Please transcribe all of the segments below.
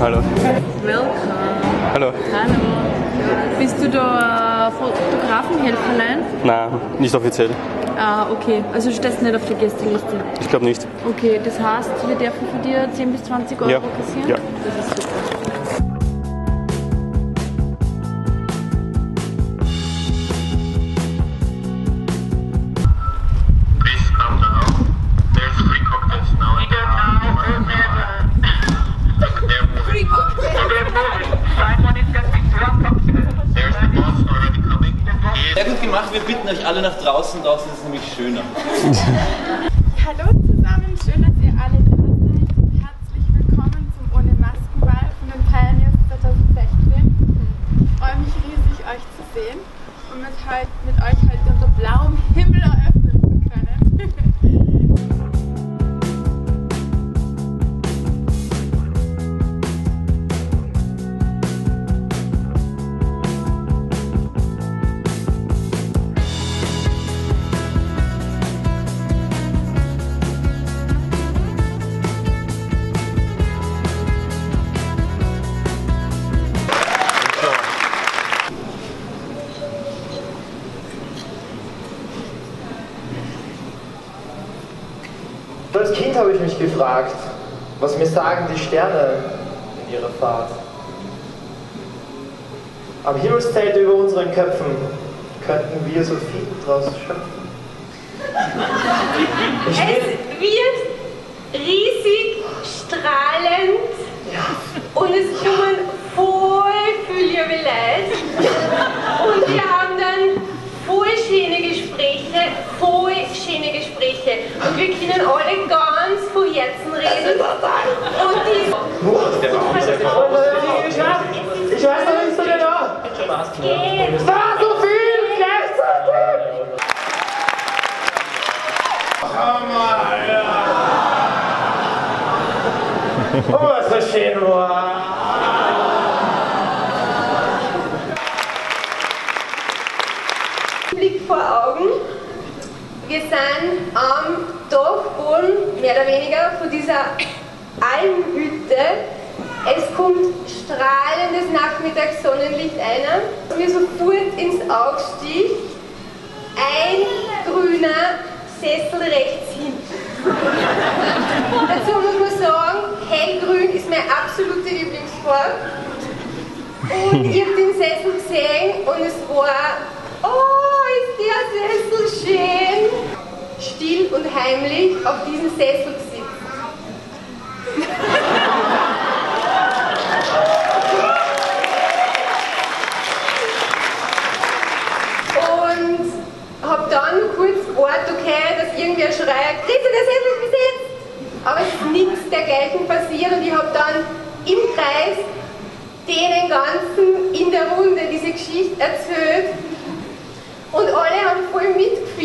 Hallo. Welcome. Hallo. Hallo. Bist du da äh, Fotografenhelferlein? Nein, nicht offiziell. Ah, okay. Also du stehst nicht auf der Gästeliste. Ich glaube nicht. Okay, das heißt, wir dürfen von dir 10 bis 20 Euro Ja. kassieren? Ja. Das ist super. Gemacht, wir bitten euch alle nach draußen, draußen ist es nämlich schöner. Hallo zusammen, schön, dass ihr alle da seid. Herzlich willkommen zum Ohne Maskenball von den Pioneers 2016. Ich freue mich riesig, euch zu sehen und mit, heut, mit euch heute unter blauem Himmel eröffnen zu können. Als Kind habe ich mich gefragt, was mir sagen die Sterne in ihrer Fahrt. Am Himmelszelt über unseren Köpfen könnten wir so viel draus schöpfen. Ich will, Es wird riesig, strahlend und es kommen voll viele liebe Leute. Und wir haben dann voll schöne Gespräche, voll schöne Gespräche. Und wir können alle ganz von Herzen reden. Und die ich weiß, ich weiß noch nicht so genau. geht. Es war so viel gleichzeitig. Oh, was so schön war. Blick vor Augen. Wir sind am Dachboden, mehr oder weniger, von dieser Almhütte. Es kommt strahlendes Nachmittagssonnenlicht ein. und Mir sofort ins Auge sticht ein grüner Sessel rechts hinten. Dazu muss man sagen, hellgrün ist meine absolute Lieblingsfarbe. Und ich habe den Sessel gesehen und es war, auf diesem Sessel gesetzt. Und habe dann kurz gewartet, okay, dass irgendwer schreit, Grüße, der Sessel ist besetzt. Aber es ist nichts dergleichen passiert und ich habe dann im Kreis denen ganzen in der Runde diese Geschichte erzählt. Und alle haben voll mitgefiebert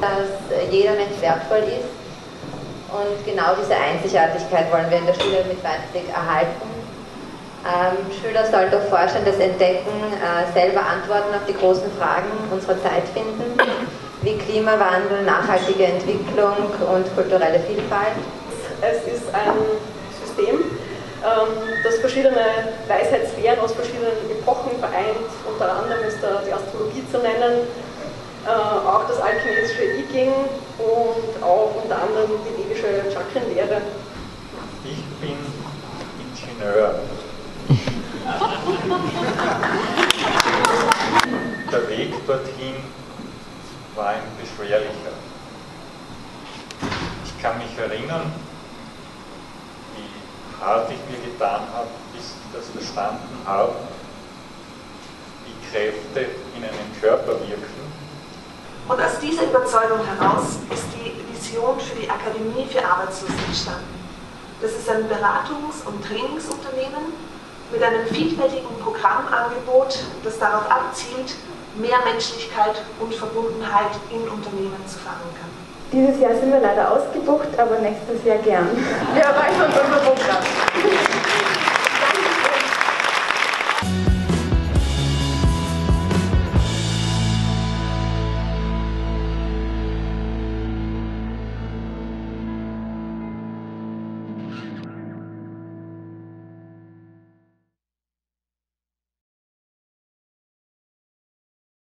dass jeder Mensch wertvoll ist. Und genau diese Einzigartigkeit wollen wir in der Schule mit Weitblick erhalten. Ähm, Schüler sollen durch forschendes Entdecken äh, selber Antworten auf die großen Fragen unserer Zeit finden, wie Klimawandel, nachhaltige Entwicklung und kulturelle Vielfalt. Es ist ein System, das verschiedene Weisheitslehren aus verschiedenen Epochen vereint. Unter anderem ist da die Astrologie zu nennen, äh, auch das alchinesische I Ching und auch unter anderem die vedische Chakrenlehre. Ich bin Ingenieur. Der Weg dorthin war ein beschwerlicher. Ich kann mich erinnern, hart ich mir getan habe, bis ich das verstanden habe, wie Kräfte in einem Körper wirken. Und aus dieser Überzeugung heraus ist die Vision für die Akademie für Arbeitslose entstanden. Das ist ein Beratungs- und Trainingsunternehmen mit einem vielfältigen Programmangebot, das darauf abzielt, mehr Menschlichkeit und Verbundenheit in Unternehmen zu verankern. Dieses Jahr sind wir leider ausgebucht, aber nächstes Jahr gern. Wir erweitern unser Programm.